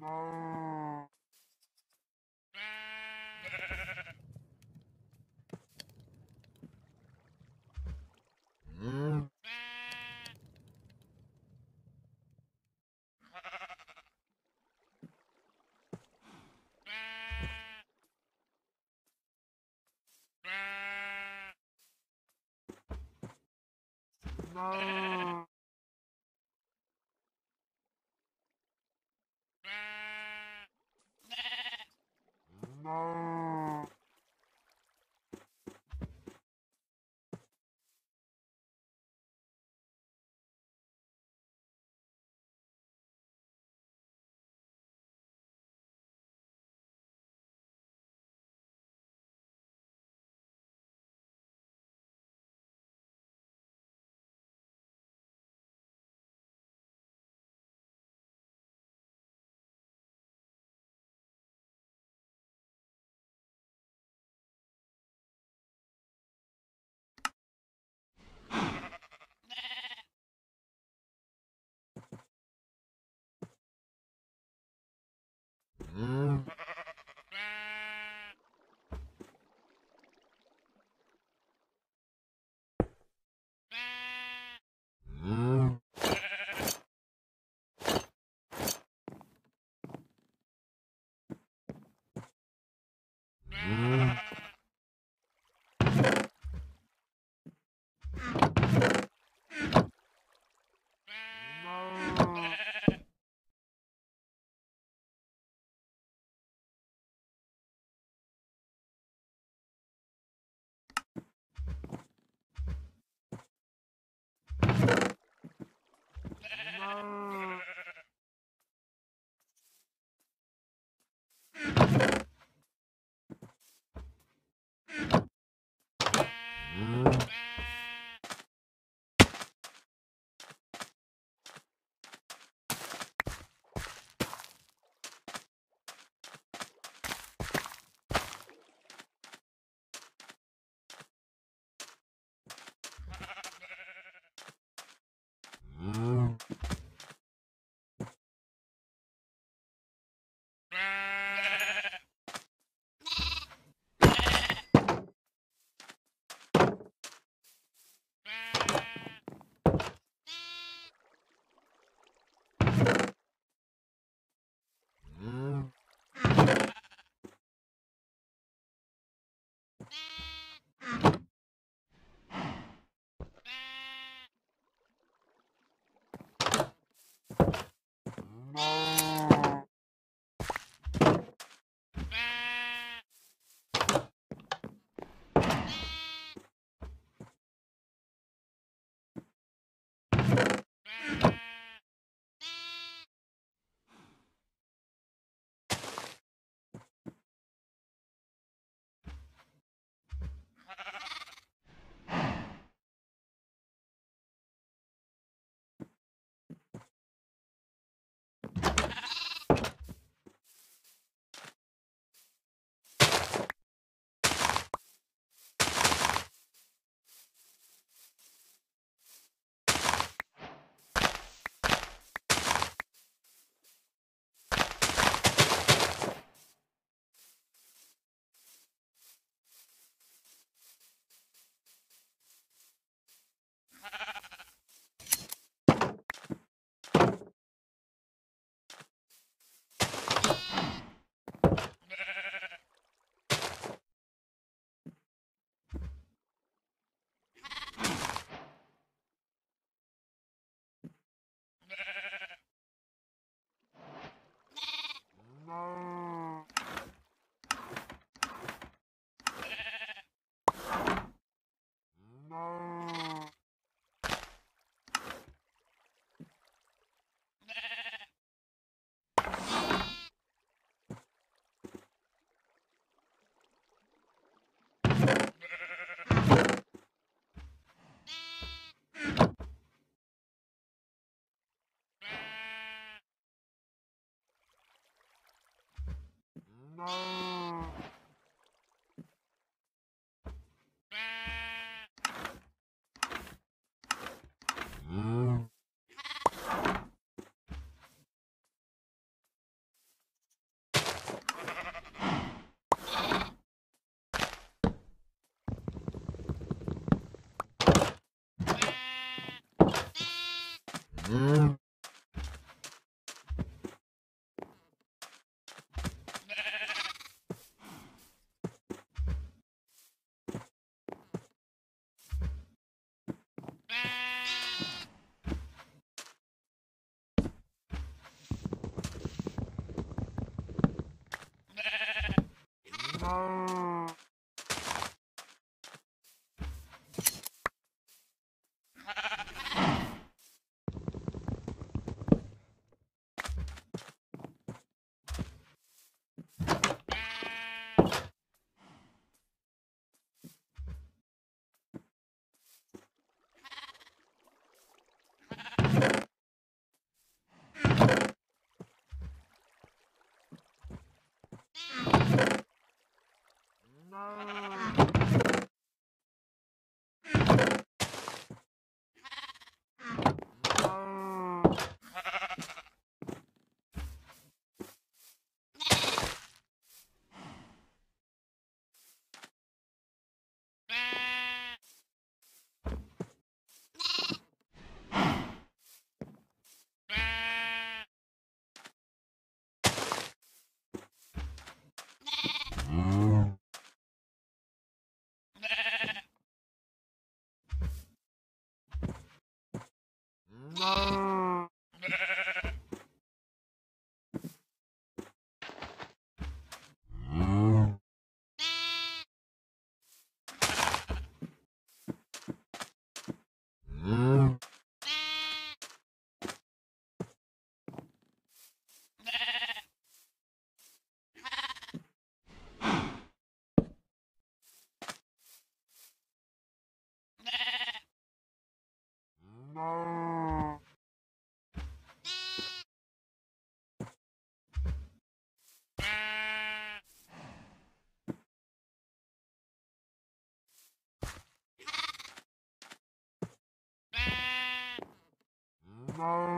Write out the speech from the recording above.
No. Mm. Mm-hmm. Oh.